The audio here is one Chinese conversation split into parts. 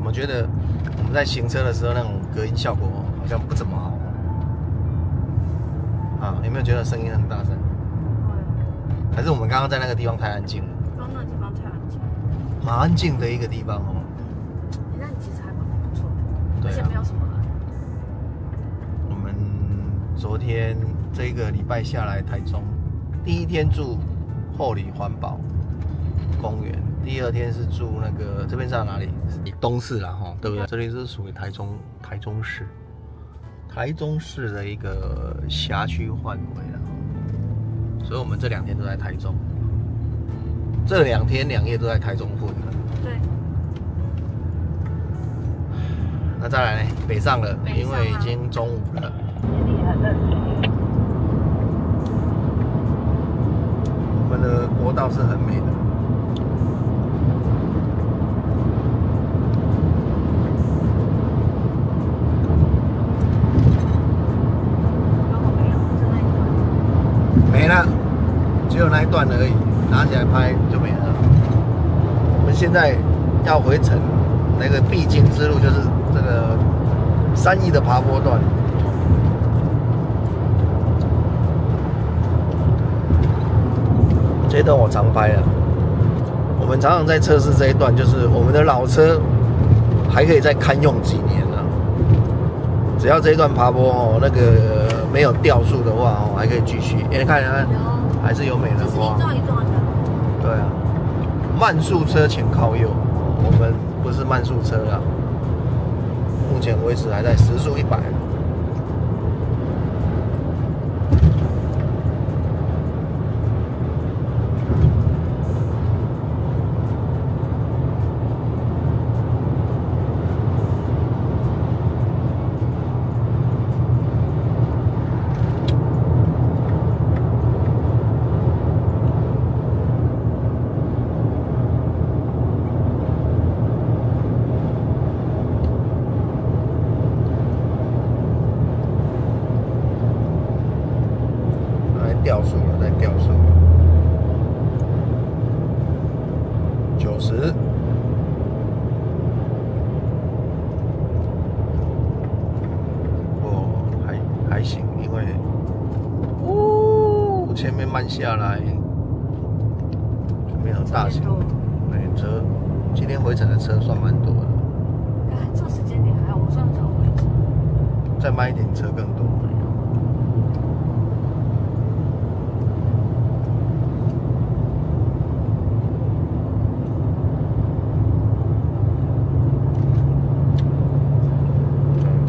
怎么觉得我们在行车的时候那种隔音效果好像不怎么好？啊，有没有觉得声音很大声？会，还是我们刚刚在那个地方太安静了？刚刚那地方太安静。蛮安静的一个地方哦。嗯，那你其实还蛮不错的，对啊而且没有什么人。我们昨天这一个礼拜下来台中，第一天住后里环保公园，第二天是住那个这边是在哪里？东市啦哈，对不对？这里是属于台中台中市，台中市的一个辖区范围了。所以我们这两天都在台中，这两天两夜都在台中混了。对，那再来呢？北上了，北上啊因为已经中午了。我们的国道是很美的。了，只有那一段而已，拿起来拍就没了。我们现在要回程，那个必经之路就是这个三义的爬坡段。这一段我常拍啊，我们常常在测试这一段，就是我们的老车还可以再堪用几年呢、只要这一段爬坡哦，那个没有掉速的话，还可以继续。哎、你看看，还是有美人就是花。对啊，慢速车请靠右，我们不是慢速车啊，目前为止还在时速一百。掉速了，在掉速了，九十。哦，还还行，因为，哦，前面慢下来，没有大型多。对车，今天回程的车算蛮多的，哎，这时间点还好，我算早回程。再慢一点车更多。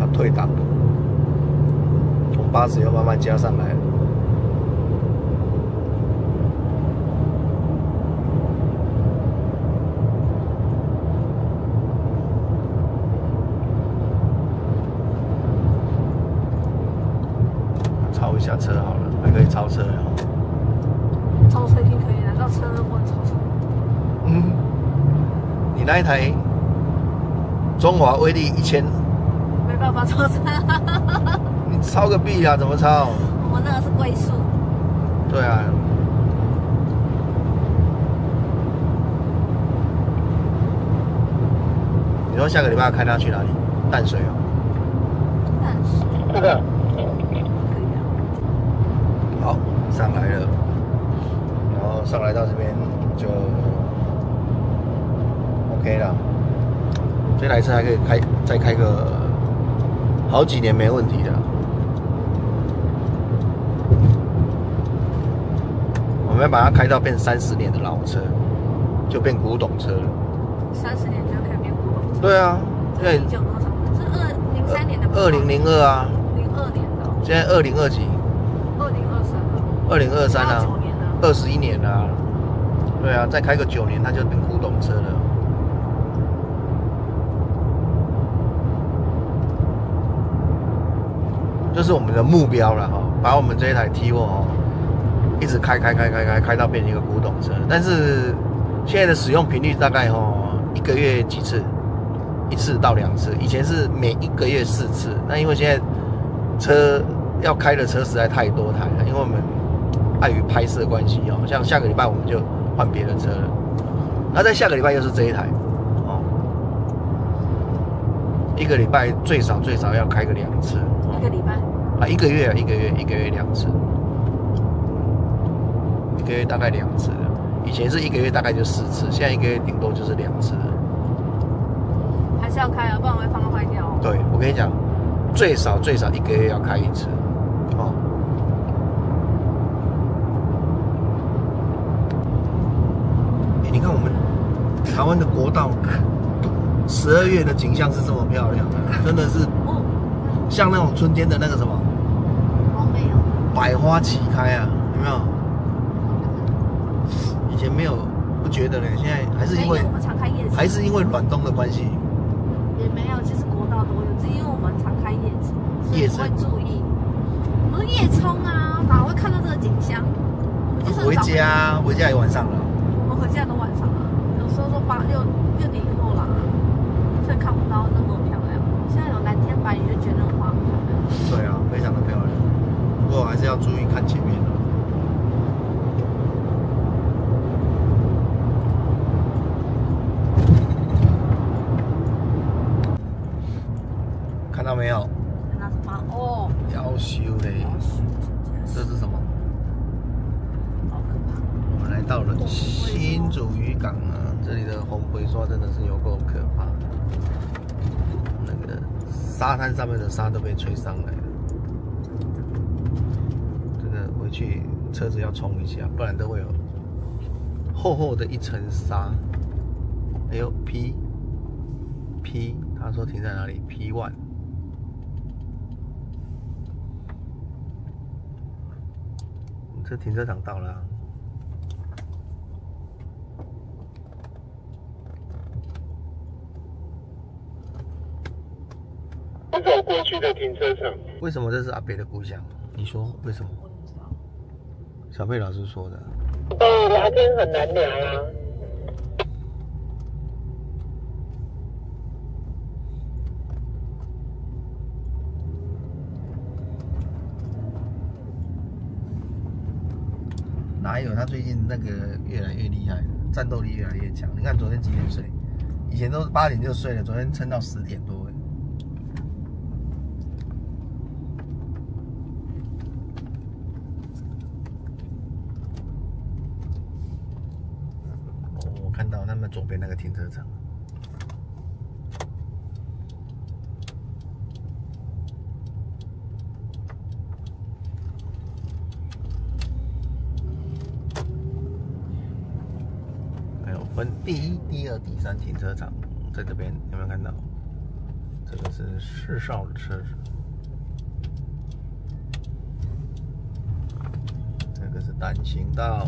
他退档了，从八十又慢慢加上来了。超一下车好了，还可以超车哦。超车一定可以，难道车不能超车？嗯，你那一台中华威力一千，没办法超车，你超个屁啊！怎么抄？我那个是龟速。对啊。你说下个礼拜要开它去哪里？淡水哦。淡水可以啊，好，上来了，然后上来到这边就 OK 了。这台车还可以开，再开个好几年没问题的。我们要把它开到变三十年的老车，就变古董车了。三十年就可以变古董车。对啊，因为一九多少？是二零三年的。二零零二啊，零二年的哦，现在二零二几？二零二三了。二零二三啊九，年了。二十一年了、啊。对啊，再开个九年，它就变古董车了。这是我们的目标了哈，把我们这一台 T 货哦，一直开开开开开开到变成一个古董车。但是现在的使用频率大概哦，一个月几次，一次到两次。以前是每一个月四次。那因为现在车要开的车实在太多台了，因为我们碍于拍摄关系哦，像下个礼拜我们就换别的车了。那在下个礼拜又是这一台哦。一个礼拜最少最少要开个两次。一个礼拜。啊，一个月啊，一个月一个月两次，一个月大概两次。以前是一个月大概就四次，现在一个月顶多就是两次。还是要开啊，不然会放坏掉。对，我跟你讲，最少最少一个月要开一次。哦。你看我们台湾的国道，十二月的景象是这么漂亮的，真的是像那种春天的那个什么。百花齐开啊，有没有？以前没有，不觉得呢。现在还是因为我们常开夜市，还是因为暖冬的关系。也没有，其实国道都有，只因为我们常开夜市，所以会注意。我们夜冲啊，哪会看到这个景象？回家，回家也晚上了。我们回家都晚上了，有时候都八六六点以后啦，所以看不到那么漂亮。现在有蓝天白云，就觉得花很漂亮。对啊，非常的漂亮。不过还是要注意看前面没有？看到什么？哦，要修嘞！这是什么？好可怕！我们来到了新竹渔港啊，这里的红灰刷真的是有够可怕的，那个沙滩上面的沙都被吹上来了。这个回去车子要冲一下，不然都会有厚厚的一层沙。哎呦，P P，他说停在哪里？P one，这停车场到了。走过去的停车场。为什么这是阿北的故乡？你说为什么？小贝老师说的。哦，聊天很难聊啊。还有？他最近那个越来越厉害，战斗力越来越强。你看昨天几点睡？以前都是八点就睡了，昨天撑到十点多。我看到他们左边那个停车场，还有分第一、第二、第三停车场，在这边有没有看到？这个是世少的车子，这个是单行道。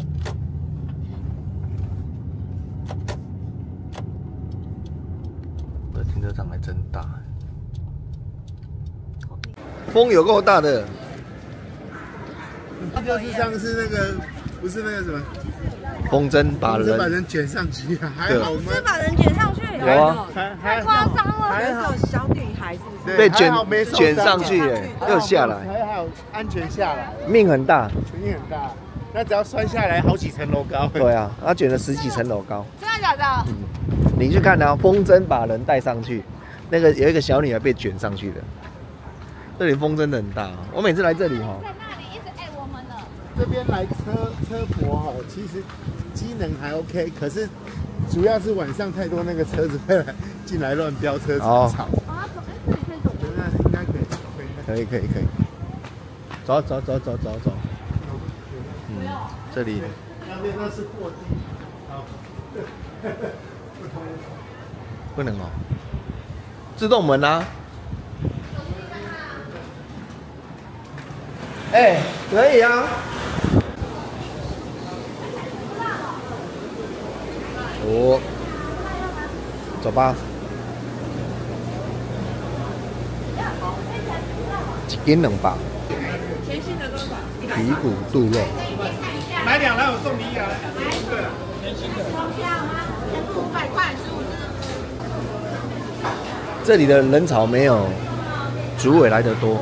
这停车场还真大，风有够大的。就是上次那个，不是那个什么，风筝把人把人卷上去，还好吗？是把人卷上去，有啊，太夸张了，还好小女孩是不是？被卷卷上去耶，又下来，还好安全下来，命很大，命很大。那只要摔下来好几层楼高，对啊，他卷了十几层楼高，真的假的？你去看啊，风筝把人带上去，那个有一个小女孩被卷上去的。这里风真的很大，啊我每次来这里哈，在那里一直爱我们了。这边来车车博哈，其实机能还 OK，可是主要是晚上太多那个车子会来进来乱飙车吵。啊，走，哎，这里可以走。那应该可以，可以，可以，可以。走走走走走走。嗯，这里。那边那是货机。好。不能哦，自动门啊！哎，可以啊。哦，走吧。一斤两百。全新的多少？皮骨肚肉。买两来我送你一个。对，全新的。五百块。这里的人潮没有竹尾来的多。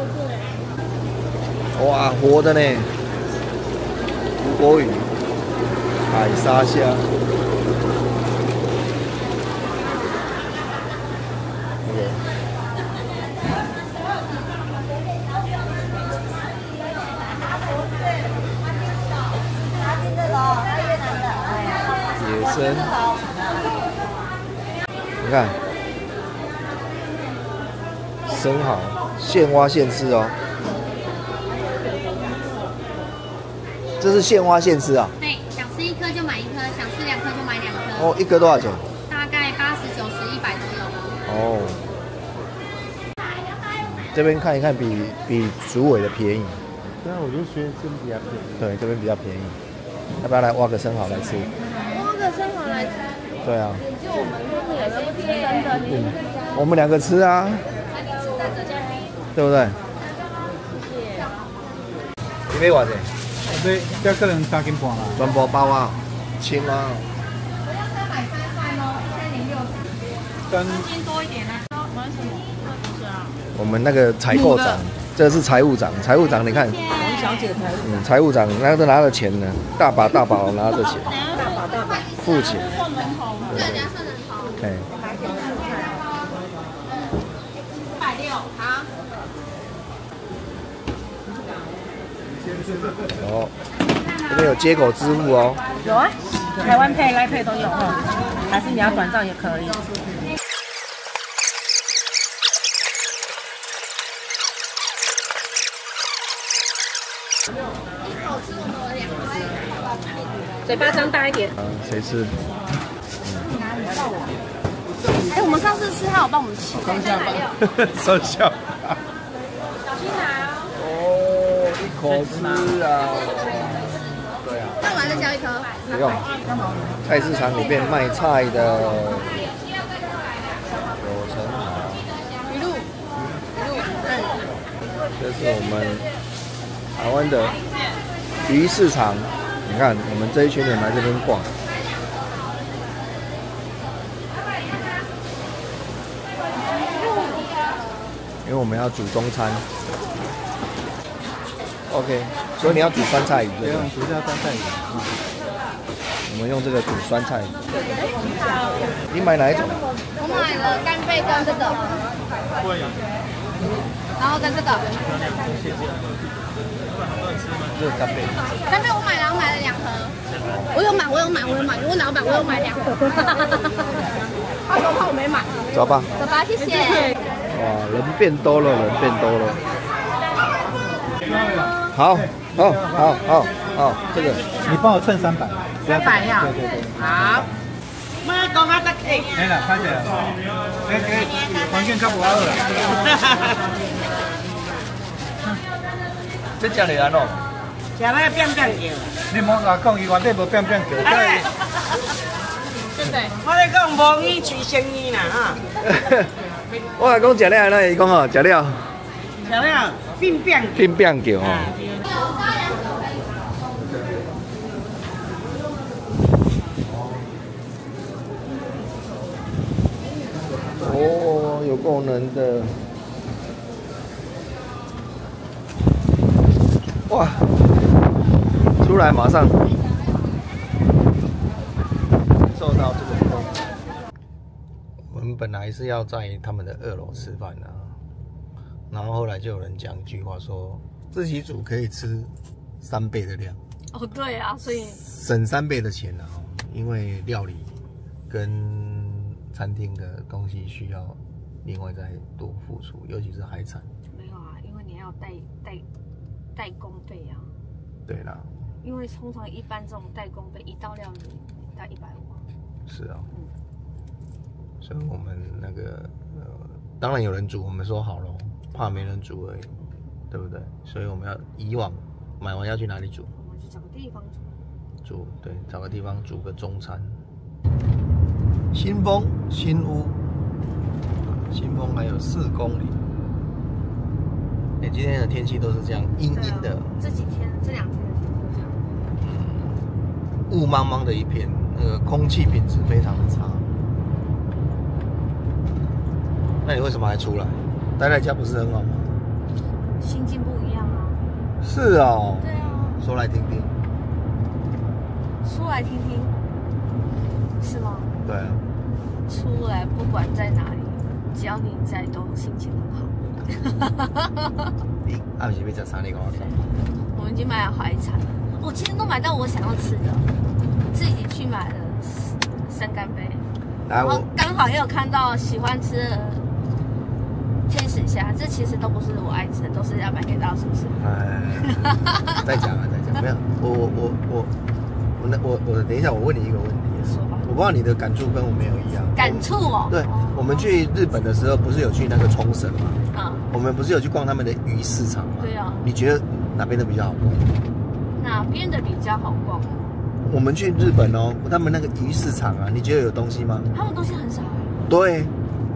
哇，活的呢！国鱼、海沙虾。生，你看，生蚝现挖现吃哦，这是现挖现吃啊。对，想吃一颗就买一颗，想吃两颗就买两颗。哦，一颗多少钱？大概八十九十一百左右。哦，这边看一看比比竹尾的便宜，对啊，我就觉得这边比较便宜。对，这边比较便宜。要不要来挖个生蚝来吃？对啊，就我们两个吃啊，对不对？你买偌济？这这个人三斤半啦。全部包啊，青啊。跟斤多一点呢、我们那个采购长，这是财务长，财务长你看，小姐才嗯，财务长那都拿着钱呢，大把大把拿着钱，付钱，对，人家算人头，哎，一百六，好。哦，这边有接口支付哦，有啊，台湾配、来配都有哦，还是你要转账也可以。嘴巴张大一点。嗯，谁吃？哎，我们上次吃，他有帮我们切，上校。哦，一口吃啊。对啊。那我还再加一颗。不用。菜市场里面卖菜的有成好。一路这是我们台湾的鱼市场。你看，我们这一群人来这边逛。因为我们要煮中餐。OK，所以你要煮酸菜鱼，对不对？煮一下酸菜鱼。我们用这个煮酸菜鱼。你买哪一种？我买了干贝跟这个，然后跟这个这个干贝。干贝我买了，我买了两盒。我有买，我有买，我有买。我问老板，我有买两盒。他说怕我没买。走吧。走吧，谢谢。哇，人变多了，人变多了。好，好，好，好，好，这个你帮我称三百。三百呀对对对。好。妈，讲下得起。哎啦，快点。哎哎，环境较不好啦。这家里安喏，食那个变变叫。你莫甲讲，伊原底无变变叫。哎我咧讲无语取生意啦哈。我来讲食了，那伊讲哦，食了食了变变叫。变变叫哦。哦，有功能的。哇，出来马上受到这个风。我们本来是要在他们的二楼吃饭的、啊，然后后来就有人讲一句话说，自己煮可以吃三倍的量，哦，对啊，所以省三倍的钱啊，因为料理跟餐厅的东西需要另外再多付出，尤其是海产。没有啊，因为你要代代代工费啊，对啦，因为通常一般这种代工费一道料理大概一百五啊。是啊，所以我们那个呃，当然有人煮，我们说好了，怕没人煮而已，对不对？所以我们要以往买完要去哪里煮？我们去找个地方煮。煮对，找个地方煮个中餐。新丰新屋，新丰还有四公里。哎、今天的天气都是这样阴阴的，这几天这两天的天气就这样。雾茫茫的一片，那个空气品质非常的差。那你为什么还出来？待在家不是很好吗？心境不一样啊。是哦，对啊，说来听听。出来听听，是吗？对啊，出来不管在哪里，只要你在，都心情很好。你暗时要吃啥？你跟我讲。我们已经买了海产，我今天都买到我想要吃的，自己去买了生干杯。来，然后我刚好也有看到喜欢吃的这其实都不是我爱吃的，都是要买给大叔吃。哎，再讲啊，再讲，没有，我我我我我那我我等一下，我问你一个问题，说吧，我不知道你的感触跟我没有一样。感触哦。对，我们去日本的时候，不是有去那个冲绳吗？啊，我们不是有去逛他们的鱼市场吗？对啊你觉得哪边的比较好逛？哪边的比较好逛？我们去日本哦，他们那个鱼市场啊，你觉得有东西吗？他们东西很少哎，对，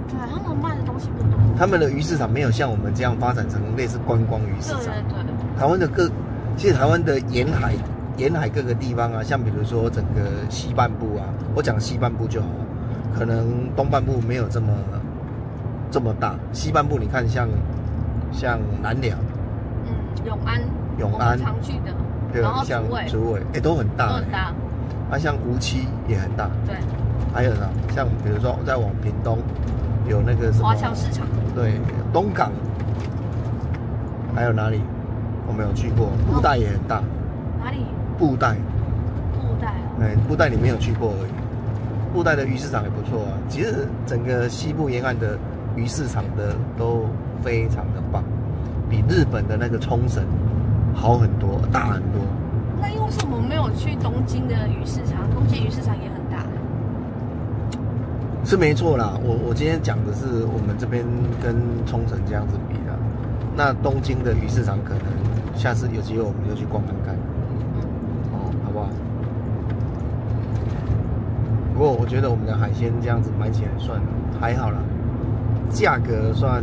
对，他们卖的东西不多。他们的鱼市场没有像我们这样发展成类似观光鱼市对场。对对，台湾的各，其实台湾的沿海沿海各个地方啊，像比如说整个西半部啊，我讲西半部就好，可能东半部没有这么这么大。西半部你看像像南寮，嗯，永安，永安。常去的，然后，对吧像竹尾。竹尾，哎、都很都大、很大，啊，像无期也很大，对，还有呢，像比如说再往屏东有那个什么华侨市场，对，东港，还有哪里？我没有去过，布袋也很大，哪里？布袋，布袋，哎，布袋你没有去过而已。布袋的鱼市场也不错啊。其实整个西部沿岸的鱼市场的都非常的棒，比日本的那个冲绳好很多，大很多。那因为什么没有去东京的鱼市场？东京鱼市场也。是没错啦，我我今天讲的是我们这边跟冲绳这样子比的。那东京的鱼市场可能下次有机会我们就去逛看看，哦，好不好？不过我觉得我们的海鲜这样子买起来算还好啦，价格算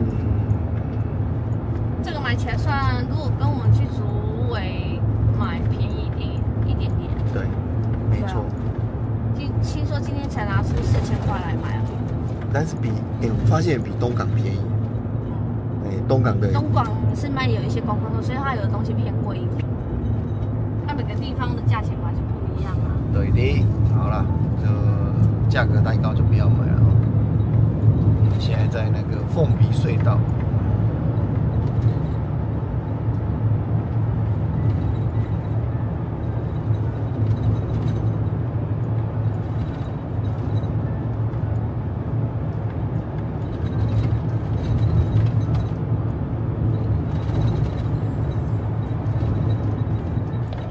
这个买起来算，如果跟我们去竹尾买便宜一点一点点。对，没错。听听说今天才拿出四千块来买啊。但是比哎、我发现比东港便宜，哎、东港的东莞是卖有一些观光客，所以它有的东西偏贵一点。它每个地方的价钱嘛就不一样啊。对的，好了，就价格太高就不要买了哦。现在在那个凤鼻隧道，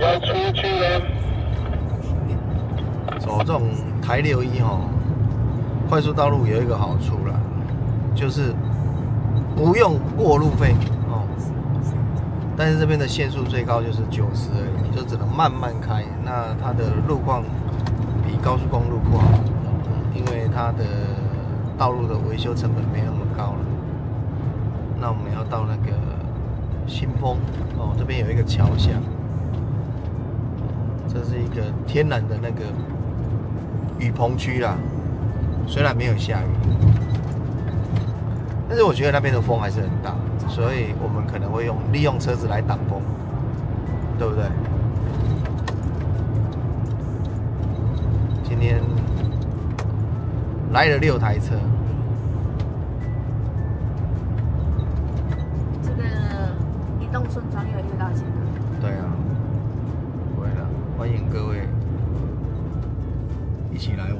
要出去了。走这种台六一哦，快速道路有一个好处啦，就是不用过路费哦。但是这边的限速最高就是九十而已，你就只能慢慢开。那它的路况比高速公路不好，因为它的道路的维修成本没那么高了。那我们要到那个新丰哦，这边有一个桥下，这是一个天然的那个雨棚区啦，虽然没有下雨，但是我觉得那边的风还是很大，所以我们可能会用利用车子来挡风，对不对？今天来了六台车，这个移动村庄越来越大间了。对啊，欢迎各位一起来